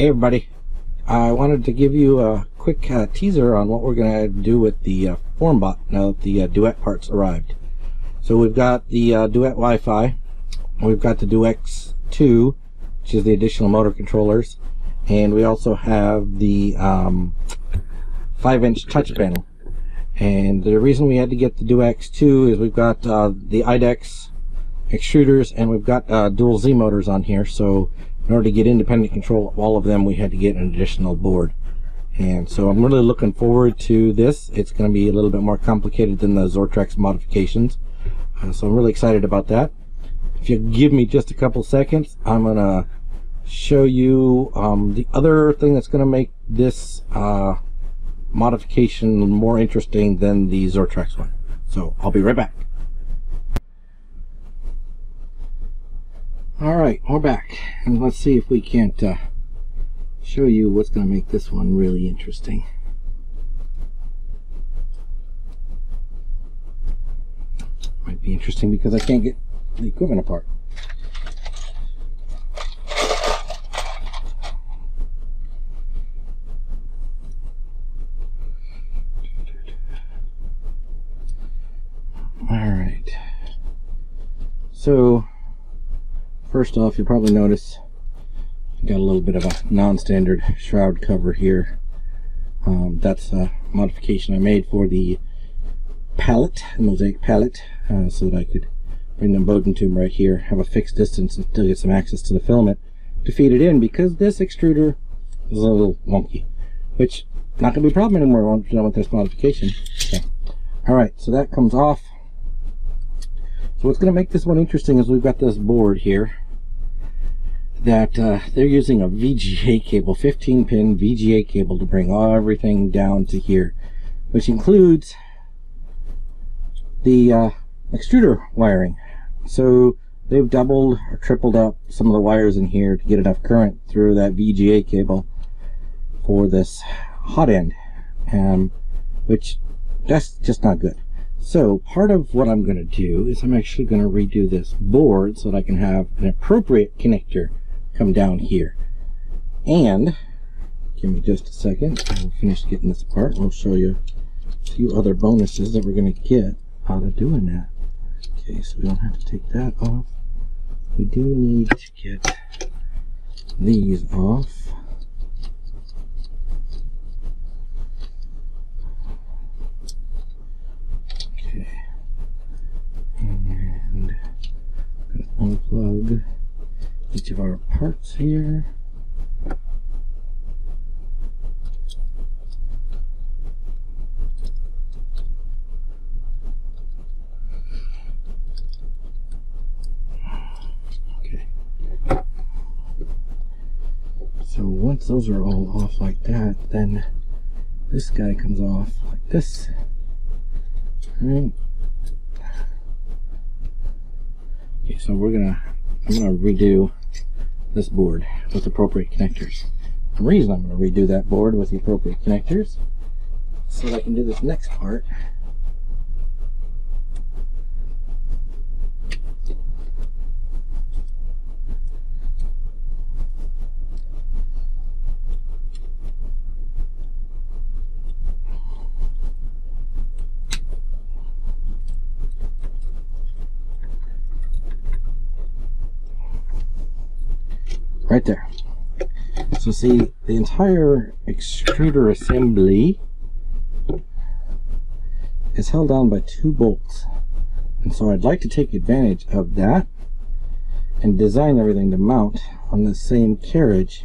Hey everybody, I wanted to give you a quick uh, teaser on what we're going to do with the uh, FormBot now that the uh, Duet parts arrived. So we've got the uh, Duet Wi-Fi, we've got the Duex 2, which is the additional motor controllers, and we also have the um, 5-inch touch panel. And the reason we had to get the Duex 2 is we've got uh, the IDEX extruders and we've got uh, dual Z motors on here, so in order to get independent control of all of them, we had to get an additional board. And so I'm really looking forward to this. It's going to be a little bit more complicated than the Zortrax modifications. Uh, so I'm really excited about that. If you give me just a couple seconds, I'm going to show you um, the other thing that's going to make this uh, modification more interesting than the Zortrax one. So I'll be right back. All right, we're back, and let's see if we can't uh, show you what's going to make this one really interesting. Might be interesting because I can't get the equipment apart. All right. So First off, you'll probably notice got a little bit of a non-standard shroud cover here. Um, that's a modification I made for the Palette, the Mosaic Palette, uh, so that I could bring the Bowden tube right here, have a fixed distance and still get some access to the filament to feed it in because this extruder is a little wonky, which not going to be a problem anymore once you're done with this modification. Alright, so that comes off. So what's going to make this one interesting is we've got this board here that uh, they're using a VGA cable, 15 pin VGA cable to bring everything down to here, which includes the uh, extruder wiring. So they've doubled or tripled up some of the wires in here to get enough current through that VGA cable for this hot end, um, which that's just not good. So part of what I'm going to do is I'm actually going to redo this board so that I can have an appropriate connector come down here. And, give me just a second, I'll finish getting this apart we'll show you a few other bonuses that we're going to get out of doing that. Okay, so we don't have to take that off. We do need to get these off. Of our parts here. Okay. So once those are all off like that, then this guy comes off like this. Right. Okay, so we're gonna, I'm gonna redo this board with appropriate connectors. The reason I'm gonna redo that board with the appropriate connectors so that I can do this next part right there. So see, the entire extruder assembly is held down by two bolts. And so I'd like to take advantage of that and design everything to mount on the same carriage.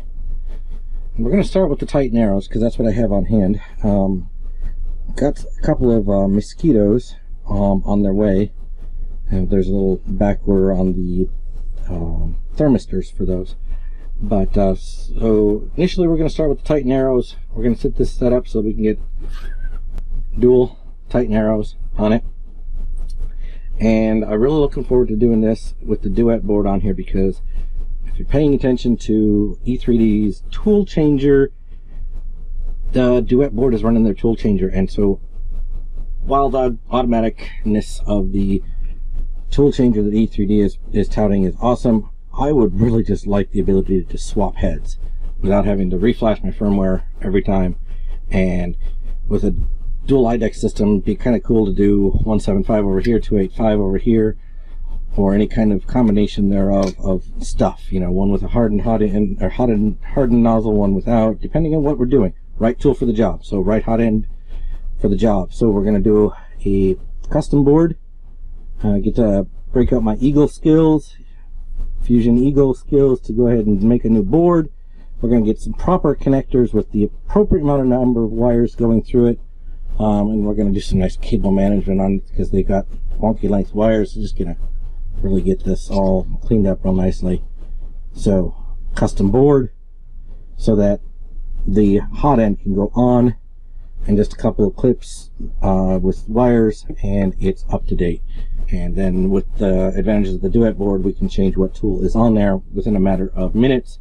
And we're going to start with the Titan Aeros because that's what I have on hand. Um, got a couple of uh, mosquitoes um, on their way. And there's a little back order on the um, thermistors for those. But uh, so initially we're going to start with the Titan Aeros. We're going to set this set up so we can get dual Titan Aeros on it. And I'm really looking forward to doing this with the Duet board on here because if you're paying attention to E3D's tool changer, the Duet board is running their tool changer. And so while the automaticness of the tool changer that E3D is, is touting is awesome, I would really just like the ability to just swap heads. without having to reflash my firmware every time. And with a dual IDEX system, be kind of cool to do 175 over here, 285 over here, or any kind of combination thereof of stuff. You know, one with a hardened hot end or hardened hardened nozzle, one without, depending on what we're doing. Right tool for the job. So right hot end for the job. So we're going to do a custom board. Uh, get to break out my Eagle skills, Fusion Eagle skills to go ahead and make a new board. We're going to get some proper connectors with the appropriate amount of number of wires going through it. Um, and we're going to do some nice cable management on it because they got wonky length wires. Just going to really get this all cleaned up real nicely. So custom board so that the hot end can go on and just a couple of clips uh, with wires and it's up to date and then with the advantages of the duet board we can change what tool is on there within a matter of minutes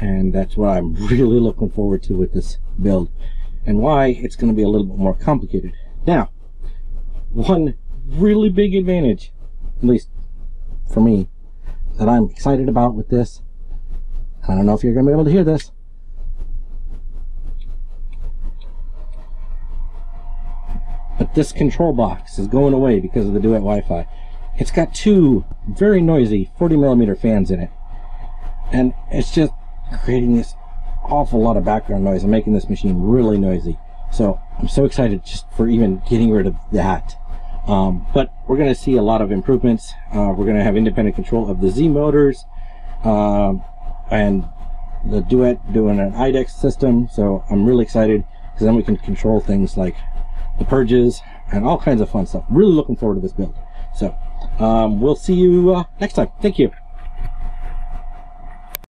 and that's what I'm really looking forward to with this build and why it's going to be a little bit more complicated now one really big advantage at least for me that I'm excited about with this. I don't know if you're going to be able to hear this. But this control box is going away because of the Duet Wi-Fi. It's got two very noisy 40 millimeter fans in it. And it's just creating this awful lot of background noise and making this machine really noisy. So I'm so excited just for even getting rid of that. Um, but we're going to see a lot of improvements. Uh, we're going to have independent control of the Z motors um, and the Duet doing an IDEX system. So I'm really excited because then we can control things like the purges and all kinds of fun stuff. Really looking forward to this build. So um, we'll see you uh, next time. Thank you.